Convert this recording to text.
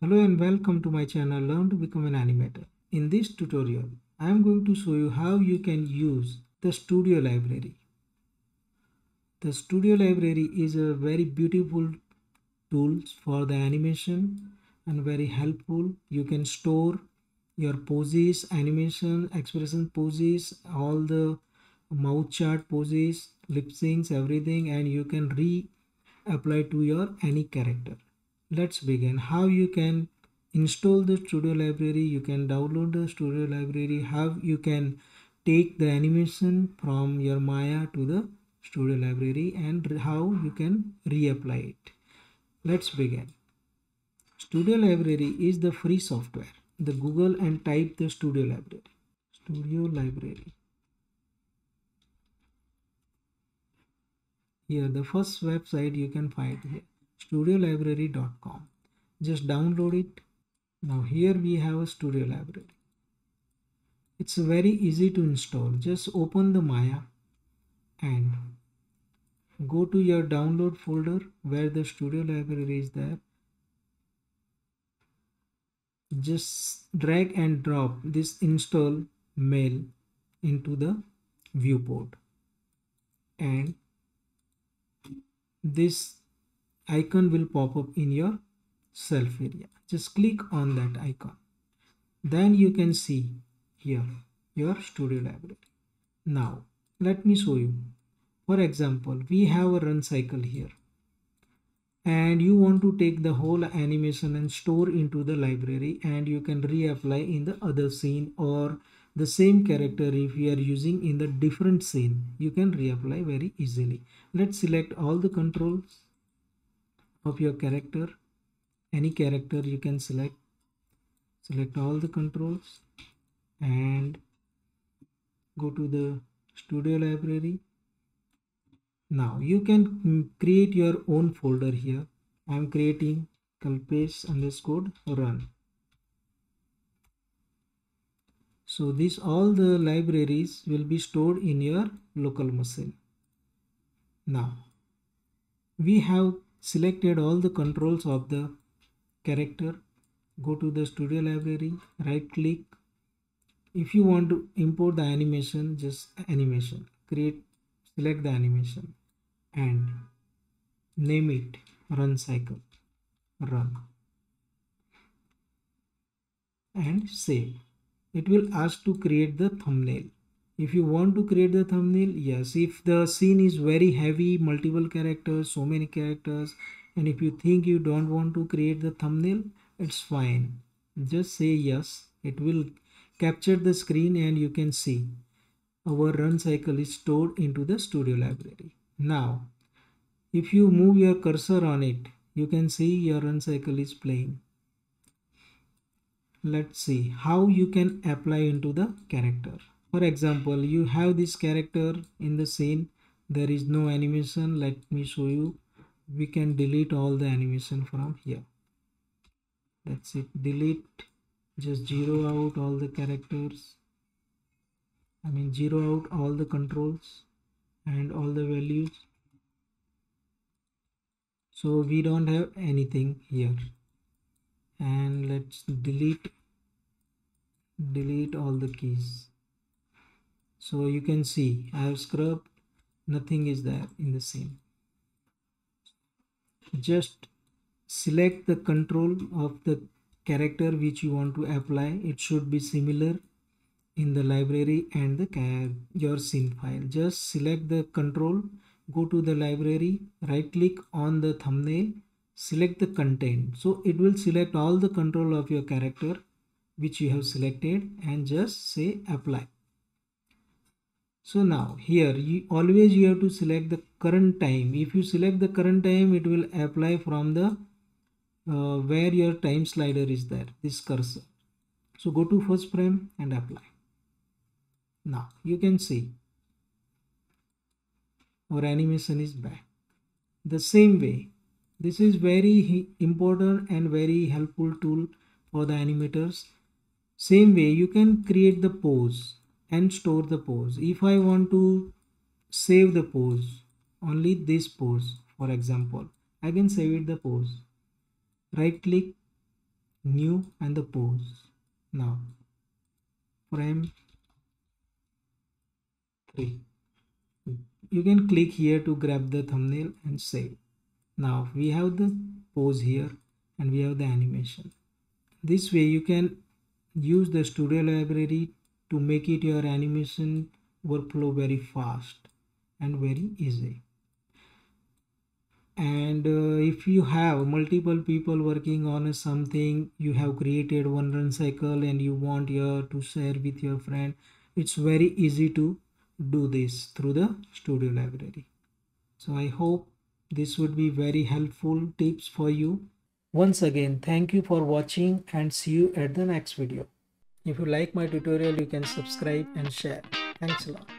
Hello and welcome to my channel Learn to Become an Animator. In this tutorial, I am going to show you how you can use the Studio Library. The Studio Library is a very beautiful tool for the animation and very helpful. You can store your poses, animation, expression poses, all the mouth chart poses, lip syncs, everything and you can re-apply to your any character let's begin. How you can install the studio library you can download the studio library how you can take the animation from your maya to the studio library and how you can reapply it. Let's begin. Studio library is the free software. The google and type the studio library. Studio library. Here the first website you can find here studiolibrary.com just download it. Now here we have a studio library. It's very easy to install. Just open the maya and go to your download folder where the studio library is there. Just drag and drop this install mel into the viewport. And this icon will pop up in your shelf area. Just click on that icon. Then you can see here your studio library. Now let me show you. For example we have a run cycle here. And you want to take the whole animation and store into the library and you can reapply in the other scene or the same character if you are using in the different scene. You can reapply very easily. Let's select all the controls of your character any character you can select. Select all the controls and go to the studio library. Now you can create your own folder here. I am creating kalpesh underscore run. So this all the libraries will be stored in your local machine. Now we have selected all the controls of the character. Go to the studio library right click if you want to import the animation just animation. Create select the animation and name it run cycle. Run. And save. It will ask to create the thumbnail if you want to create the thumbnail yes. If the scene is very heavy multiple characters so many characters and if you think you don't want to create the thumbnail it's fine. Just say yes. It will capture the screen and you can see. Our run cycle is stored into the studio library. Now if you move your cursor on it you can see your run cycle is playing. Let's see how you can apply into the character for example you have this character in the scene. There is no animation. Let me show you. We can delete all the animation from here. That's it. Delete. Just zero out all the characters. I mean zero out all the controls and all the values. So we don't have anything here. And let's delete delete all the keys so you can see I have scrubbed nothing is there in the scene just select the control of the character which you want to apply. It should be similar in the library and the your scene file. Just select the control go to the library right click on the thumbnail select the content. So it will select all the control of your character which you have selected and just say apply so now here you always you have to select the current time. If you select the current time it will apply from the uh, where your time slider is there this cursor. So go to first frame and apply. Now you can see our animation is back. The same way this is very important and very helpful tool for the animators. Same way you can create the pose and store the pose if I want to save the pose only this pose for example I can save it the pose right click new and the pose now frame 3 you can click here to grab the thumbnail and save. Now we have the pose here and we have the animation. This way you can use the studio library to make it your animation workflow very fast and very easy. And uh, if you have multiple people working on something you have created one run cycle and you want your to share with your friend it's very easy to do this through the studio library. So i hope this would be very helpful tips for you. Once again thank you for watching and see you at the next video if you like my tutorial you can subscribe and share. Thanks a lot